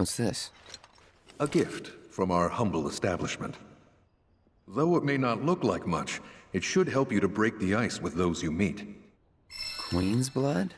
What's this? A gift from our humble establishment. Though it may not look like much, it should help you to break the ice with those you meet. Queen's blood?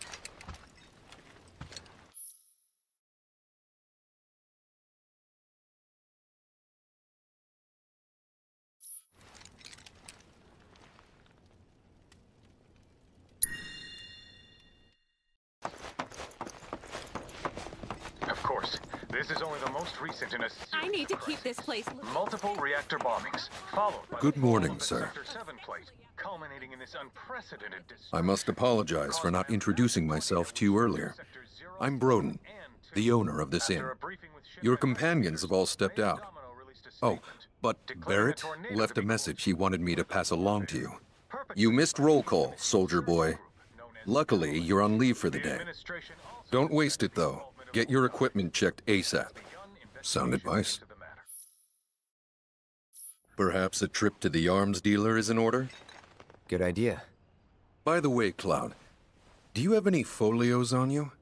This is only the most recent in a I need to keep this place. multiple reactor bombings, followed by Good morning, sir. 7 plate, culminating in this unprecedented I must apologize for not introducing myself to you earlier. I'm Broden, the owner of this inn. Your companions have all stepped out. Oh, but Barret left a message he wanted me to pass along to you. You missed roll call, soldier boy. Luckily, you're on leave for the day. Don't waste it, though. Get your equipment checked ASAP. Sound advice? Perhaps a trip to the arms dealer is in order? Good idea. By the way, Cloud, do you have any folios on you?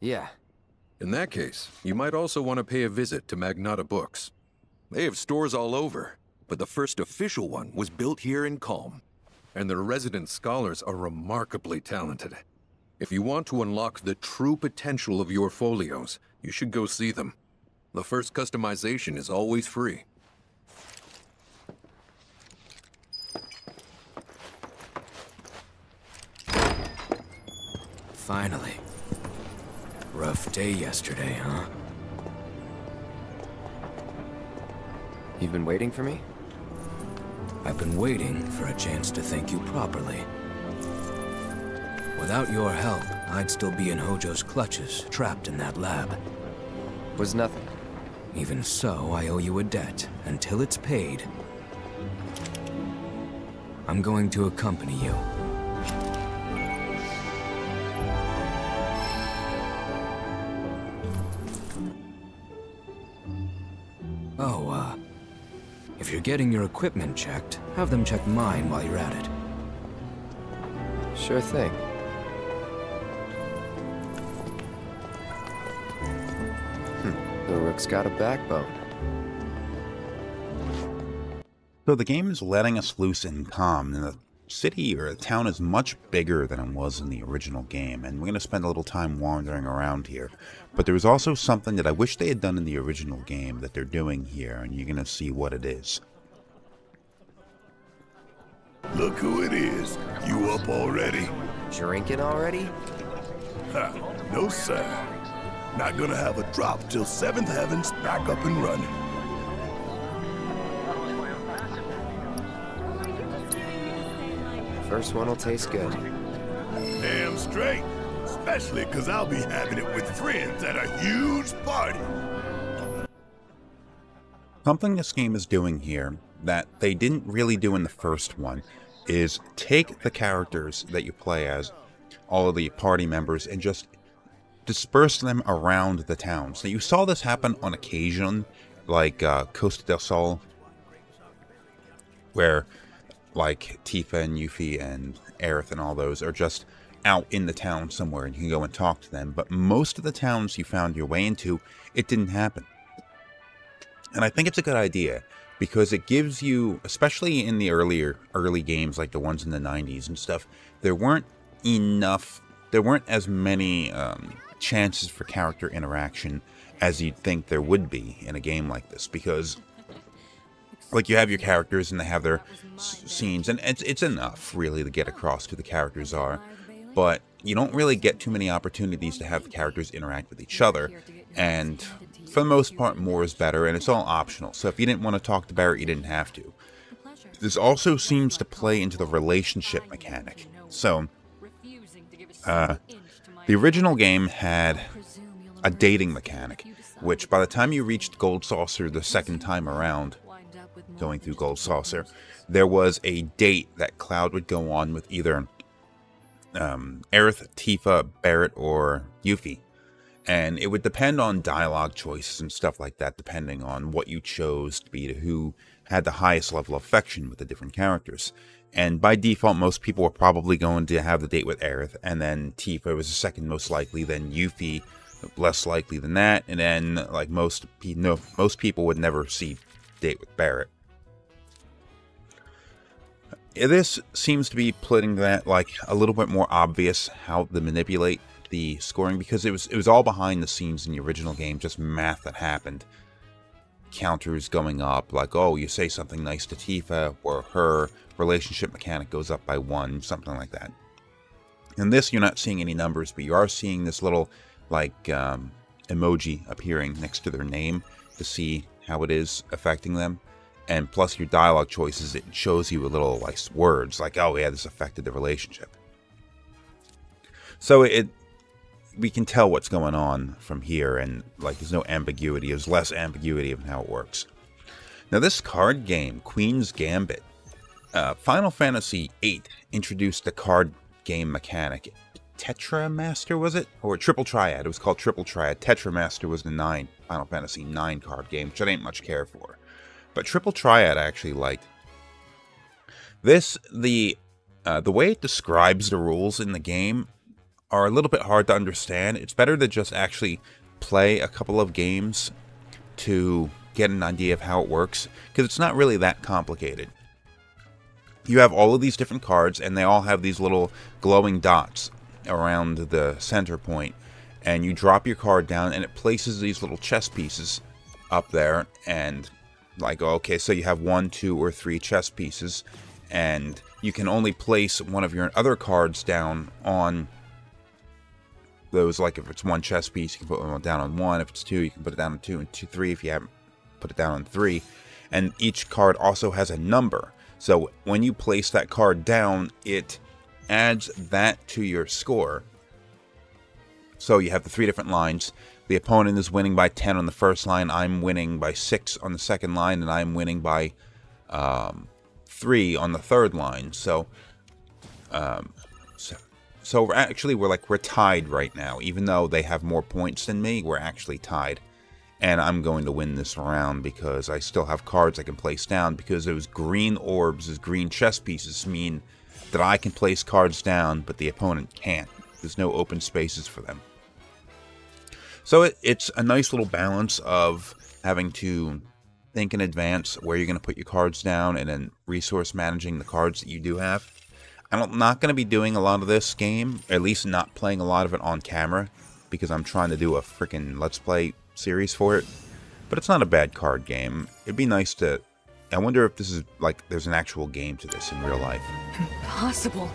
Yeah. In that case, you might also want to pay a visit to Magnata Books. They have stores all over, but the first official one was built here in Kalm. And their resident scholars are remarkably talented. If you want to unlock the true potential of your folios, you should go see them. The first customization is always free. Finally. Rough day yesterday, huh? You've been waiting for me? I've been waiting for a chance to thank you properly. Without your help, I'd still be in Hojo's clutches, trapped in that lab. Was nothing. Even so, I owe you a debt until it's paid. I'm going to accompany you. Oh, uh, if you're getting your equipment checked, have them check mine while you're at it. Sure thing. The rook's got a backbone. So the game is letting us loose in Kalm, and the city or the town is much bigger than it was in the original game, and we're going to spend a little time wandering around here. But there is also something that I wish they had done in the original game that they're doing here, and you're going to see what it is. Look who it is. You up already? Drinking already? Ha, no, sir. Not gonna have a drop till Seventh Heaven's back up and running. First one will taste good. Damn straight. Especially because I'll be having it with friends at a huge party. Something this game is doing here that they didn't really do in the first one is take the characters that you play as, all of the party members, and just disperse them around the town. So you saw this happen on occasion, like uh, Costa del Sol, where like Tifa and Yuffie and Aerith and all those are just out in the town somewhere and you can go and talk to them. But most of the towns you found your way into, it didn't happen. And I think it's a good idea because it gives you, especially in the earlier early games like the ones in the 90s and stuff, there weren't enough, there weren't as many um, chances for character interaction as you'd think there would be in a game like this because like you have your characters and they have their scenes and it's it's enough really to get across who the characters are but you don't really get too many opportunities to have characters interact with each other and for the most part more is better and it's all optional. So if you didn't want to talk to Barret you didn't have to. This also seems to play into the relationship mechanic. So uh, the original game had a dating mechanic which by the time you reached gold saucer the second time around going through Gold Saucer, there was a date that Cloud would go on with either um, Aerith, Tifa, Barret, or Yuffie. And it would depend on dialogue choices and stuff like that, depending on what you chose to be to who had the highest level of affection with the different characters. And by default, most people were probably going to have the date with Aerith, and then Tifa was the second most likely, then Yuffie, less likely than that. And then, like most, no, most people would never see date with Barret. This seems to be putting that like a little bit more obvious how to manipulate the scoring because it was it was all behind the scenes in the original game, just math that happened. Counters going up, like oh, you say something nice to Tifa or her relationship mechanic goes up by one, something like that. In this, you're not seeing any numbers, but you are seeing this little like um, emoji appearing next to their name to see how it is affecting them and plus your dialogue choices, it shows you a little like words like, "Oh yeah, this affected the relationship." So it, we can tell what's going on from here, and like there's no ambiguity. There's less ambiguity of how it works. Now this card game, Queen's Gambit, uh, Final Fantasy VIII introduced the card game mechanic. Tetramaster was it, or Triple Triad? It was called Triple Triad. Tetramaster was the nine Final Fantasy nine card game, which I didn't much care for. But Triple Triad I actually liked. This, the uh, the way it describes the rules in the game are a little bit hard to understand. It's better to just actually play a couple of games to get an idea of how it works, because it's not really that complicated. You have all of these different cards, and they all have these little glowing dots around the center point, and you drop your card down, and it places these little chess pieces up there, and like okay so you have one two or three chess pieces and you can only place one of your other cards down on those like if it's one chess piece you can put one down on one if it's two you can put it down on two and two three if you haven't put it down on three and each card also has a number so when you place that card down it adds that to your score so you have the three different lines the opponent is winning by 10 on the first line. I'm winning by 6 on the second line, and I'm winning by um, 3 on the third line. So, um, so, so we're actually, we're like, we're tied right now. Even though they have more points than me, we're actually tied. And I'm going to win this round because I still have cards I can place down because those green orbs, those green chess pieces mean that I can place cards down, but the opponent can't. There's no open spaces for them. So it, it's a nice little balance of having to think in advance where you're going to put your cards down and then resource managing the cards that you do have. I'm not going to be doing a lot of this game, at least not playing a lot of it on camera, because I'm trying to do a freaking Let's Play series for it. But it's not a bad card game. It'd be nice to... I wonder if this is, like, there's an actual game to this in real life. Impossible.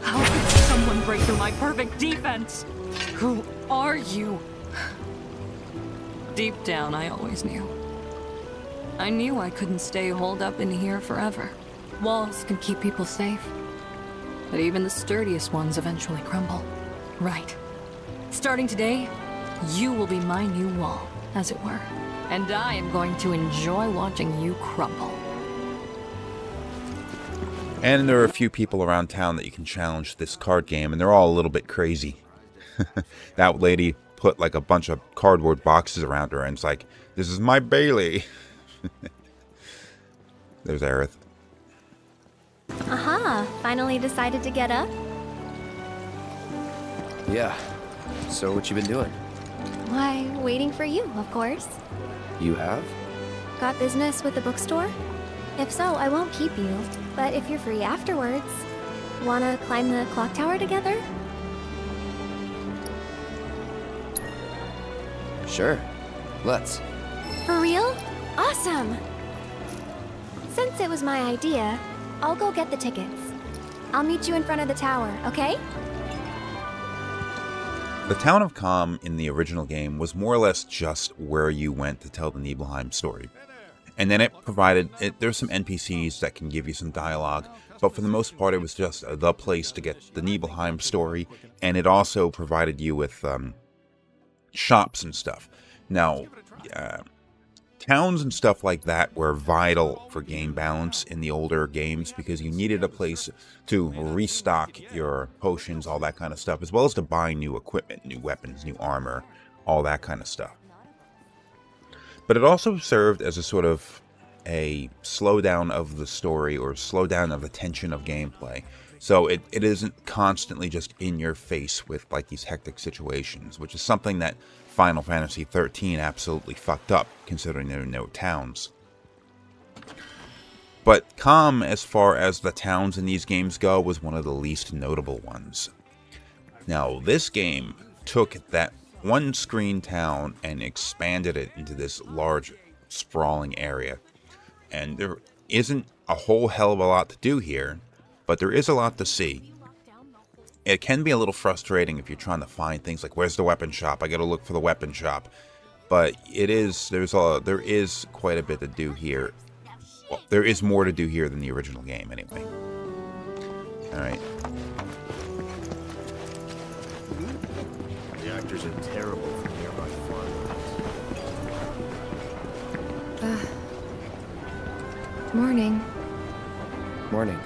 How could someone break through my perfect defense? Who are you? Deep down, I always knew. I knew I couldn't stay holed up in here forever. Walls can keep people safe. But even the sturdiest ones eventually crumble. Right. Starting today, you will be my new wall, as it were. And I am going to enjoy watching you crumble. And there are a few people around town that you can challenge this card game, and they're all a little bit crazy. that lady put like a bunch of cardboard boxes around her, and it's like, this is my Bailey. There's Aerith. Aha, finally decided to get up? Yeah. So what you been doing? Why, waiting for you, of course. You have? Got business with the bookstore? If so, I won't keep you. But if you're free afterwards, wanna climb the clock tower together? Sure. Let's. For real? Awesome! Since it was my idea, I'll go get the tickets. I'll meet you in front of the tower, okay? The town of Kalm in the original game was more or less just where you went to tell the Nibelheim story. And then it provided, it, there's some NPCs that can give you some dialogue, but for the most part it was just the place to get the Nibelheim story, and it also provided you with um, shops and stuff. Now, uh, towns and stuff like that were vital for game balance in the older games because you needed a place to restock your potions, all that kind of stuff, as well as to buy new equipment, new weapons, new armor, all that kind of stuff. But it also served as a sort of a slowdown of the story or slowdown of the tension of gameplay. So it, it isn't constantly just in your face with like these hectic situations, which is something that Final Fantasy XIII absolutely fucked up, considering there are no towns. But Kalm as far as the towns in these games go was one of the least notable ones. Now, this game took that one screen town and expanded it into this large, sprawling area. And there isn't a whole hell of a lot to do here, but there is a lot to see. It can be a little frustrating if you're trying to find things like where's the weapon shop? I got to look for the weapon shop. But it is there's a there is quite a bit to do here. Well, there is more to do here than the original game anyway. All right. Reactors are terrible for nearby farmlands. Uh, morning. Morning.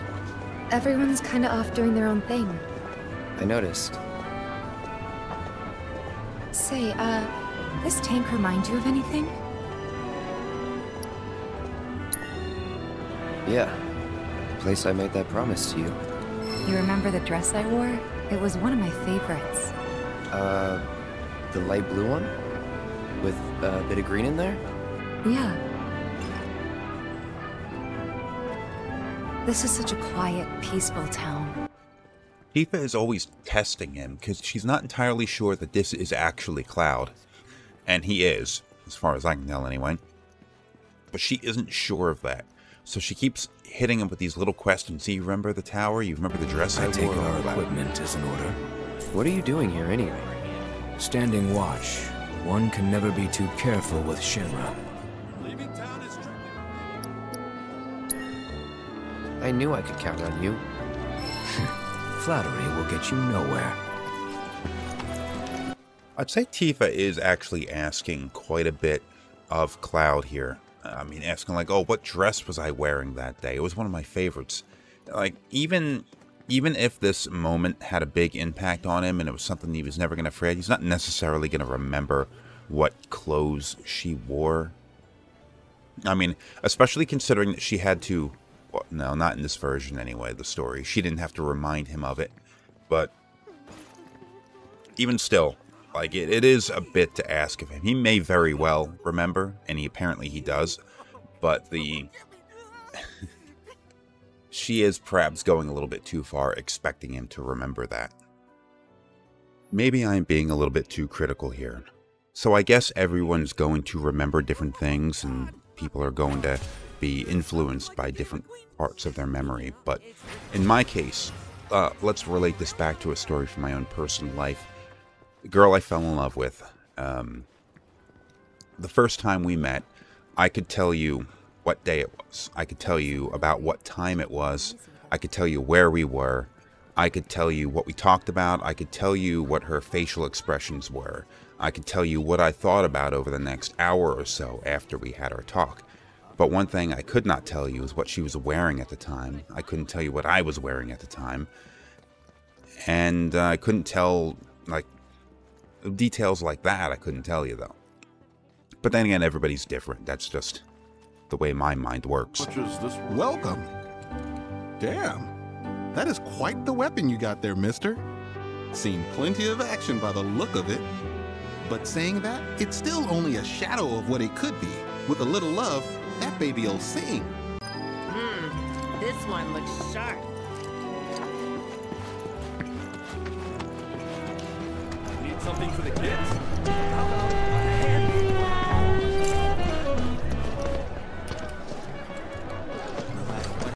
Everyone's kinda off doing their own thing. I noticed. Say, uh, this tank remind you of anything? Yeah. The place I made that promise to you. You remember the dress I wore? It was one of my favorites. Uh, the light blue one? With a bit of green in there? Yeah. This is such a quiet, peaceful town. Tifa is always testing him because she's not entirely sure that this is actually Cloud. And he is, as far as I can tell anyway. But she isn't sure of that. So she keeps hitting him with these little questions. Do you remember the tower? You remember the dress I, I take wore? our equipment as an order. What are you doing here anyway? Standing watch. One can never be too careful with Shinra. I knew I could count on you. Flattery will get you nowhere. I'd say Tifa is actually asking quite a bit of Cloud here. I mean, asking like, "Oh, what dress was I wearing that day?" It was one of my favorites. Like, even even if this moment had a big impact on him and it was something he was never going to forget, he's not necessarily going to remember what clothes she wore. I mean, especially considering that she had to. No, not in this version anyway. The story she didn't have to remind him of it, but even still, like it, it is a bit to ask of him. He may very well remember, and he apparently he does, but the she is perhaps going a little bit too far, expecting him to remember that. Maybe I'm being a little bit too critical here. So I guess everyone's going to remember different things, and people are going to be influenced by different parts of their memory. But in my case, uh, let's relate this back to a story from my own personal life the girl I fell in love with. Um, the first time we met, I could tell you what day it was. I could tell you about what time it was. I could tell you where we were. I could tell you what we talked about. I could tell you what her facial expressions were. I could tell you what I thought about over the next hour or so after we had our talk. But one thing I could not tell you is what she was wearing at the time. I couldn't tell you what I was wearing at the time. And uh, I couldn't tell, like, details like that, I couldn't tell you, though. But then again, everybody's different. That's just the way my mind works. Welcome. Damn. That is quite the weapon you got there, mister. Seen plenty of action by the look of it. But saying that, it's still only a shadow of what it could be. With a little love, that baby'll sing. Hmm, this one looks sharp. Need something for the kids?